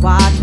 quatro.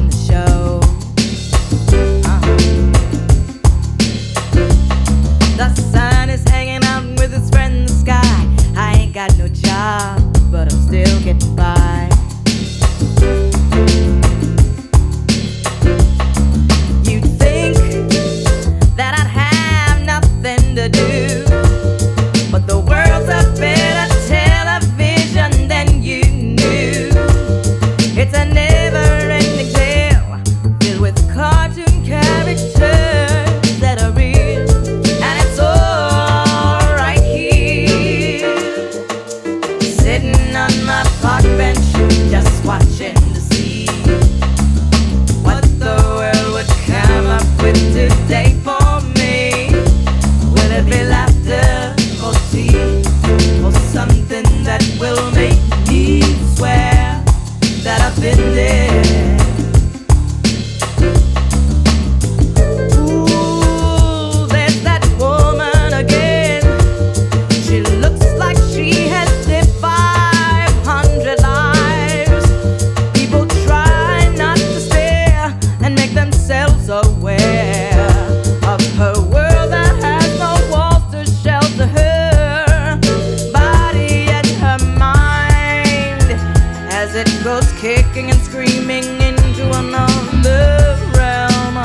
goes kicking and screaming into another realm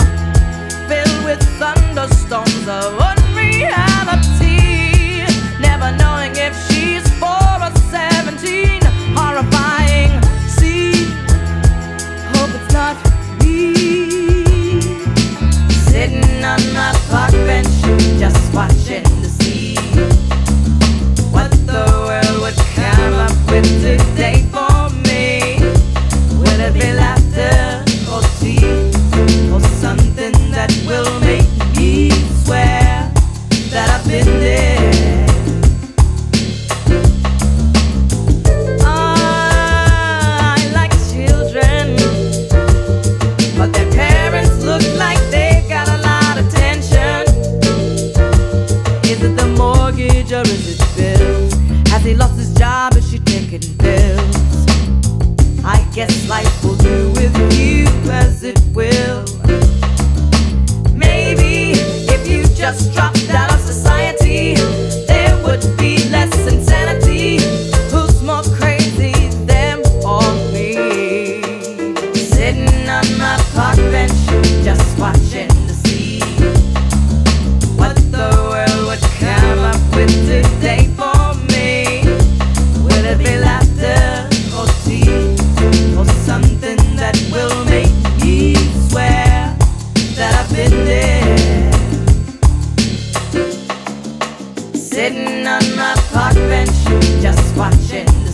filled with thunderstorms of unreality. Never knowing if she's four or seventeen. Horrifying. scene. hope it's not me. Sitting on my park bench, just watching the sea. What the world would come up with today. sitting on my park bench, just watching